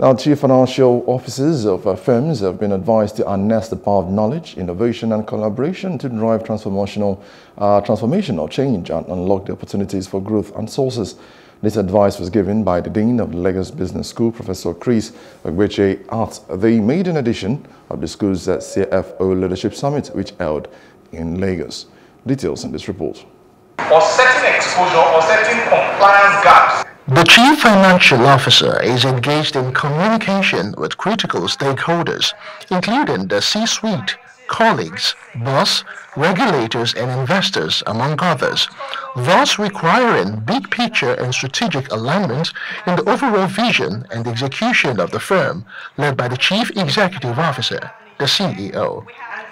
Now, chief financial officers of uh, firms have been advised to harness the power of knowledge, innovation, and collaboration to drive transformational, uh, transformational change and unlock the opportunities for growth and sources. This advice was given by the Dean of Lagos Business School, Professor Chris Ogbechie, at the maiden edition of the school's uh, CFO Leadership Summit, which held in Lagos. Details in this report. Or setting exposure or setting compliance gaps the Chief Financial Officer is engaged in communication with critical stakeholders, including the C-suite, colleagues, boss, regulators and investors, among others, thus requiring big picture and strategic alignment in the overall vision and execution of the firm, led by the Chief Executive Officer, the CEO.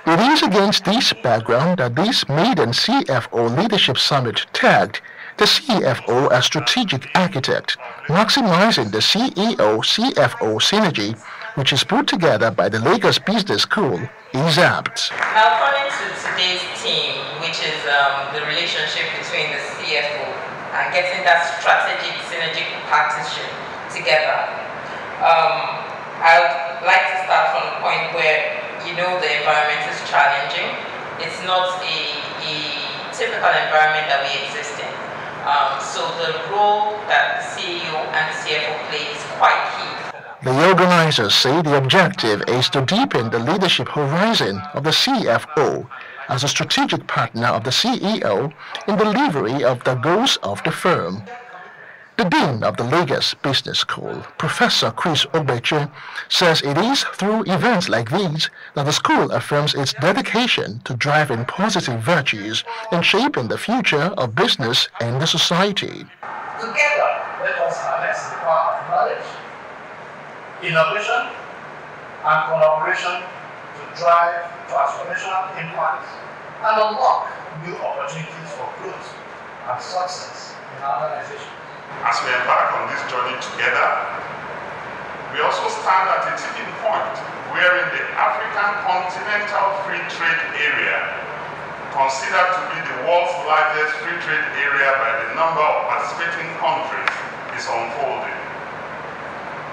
It is against this background that this maiden CFO Leadership Summit tagged the CFO as strategic architect, maximizing the CEO-CFO synergy, which is put together by the Lagos Business School, is apt. Now, according to today's team, which is um, the relationship between the CFO and getting that strategic synergic partnership together, um, I would like to start from the point where you know the environment is challenging. It's not a, a typical environment that we exist in. Um, so the role that CEO and CFO play is quite key. The organizers say the objective is to deepen the leadership horizon of the CFO as a strategic partner of the CEO in delivery of the goals of the firm. The Dean of the Lagos Business School, Professor Chris Ogbechie, says it is through events like these that the school affirms its dedication to driving positive virtues and shaping the future of business and the society. Together, let us harness the power of knowledge, innovation, and collaboration to drive transformational impact and unlock new opportunities for growth and success in our. As we embark on this journey together, we also stand at a tipping point wherein the African continental free trade area, considered to be the world's largest free trade area by the number of participating countries, is unfolding.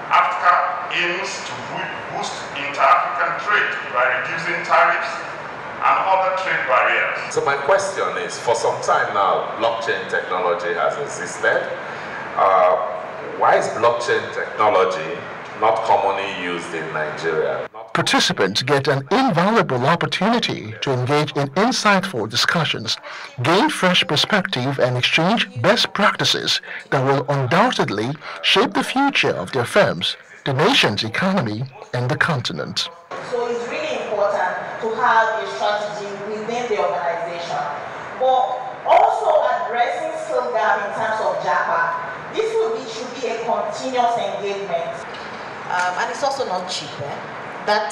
AFCA aims to boost inter-African trade by reducing tariffs and other trade barriers. So my question is, for some time now, blockchain technology has existed. Uh, why is blockchain technology not commonly used in Nigeria? Participants get an invaluable opportunity to engage in insightful discussions, gain fresh perspective, and exchange best practices that will undoubtedly shape the future of their firms, the nation's economy, and the continent. So it's really important to have a strategy within the organization, but also addressing skill gap in terms of JAPA this will be, should be a continuous engagement. Um, and it's also not cheap. Eh? That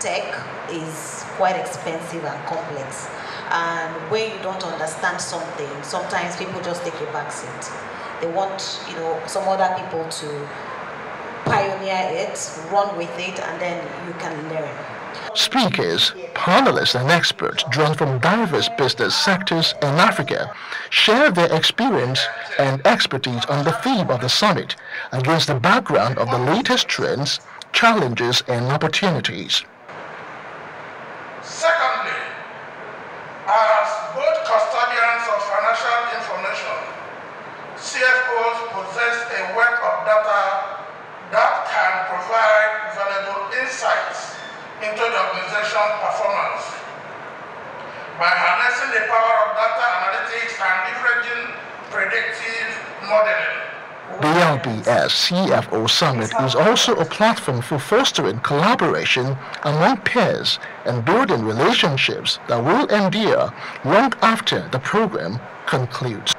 tech is quite expensive and complex. And when you don't understand something, sometimes people just take a back seat. They want, you know, some other people to pioneer it, run with it, and then you can learn. Speakers, panelists and experts drawn from diverse business sectors in Africa share their experience and expertise on the theme of the summit against the background of the latest trends, challenges and opportunities. Secondly, as both custodians of financial information, CFOs possess a wealth of data that can provide valuable insights into the organization performance. By harnessing the power of data analytics and leveraging predictive modeling. The LBS CFO Summit is also a platform for fostering collaboration among peers and building relationships that will endure long after the program concludes.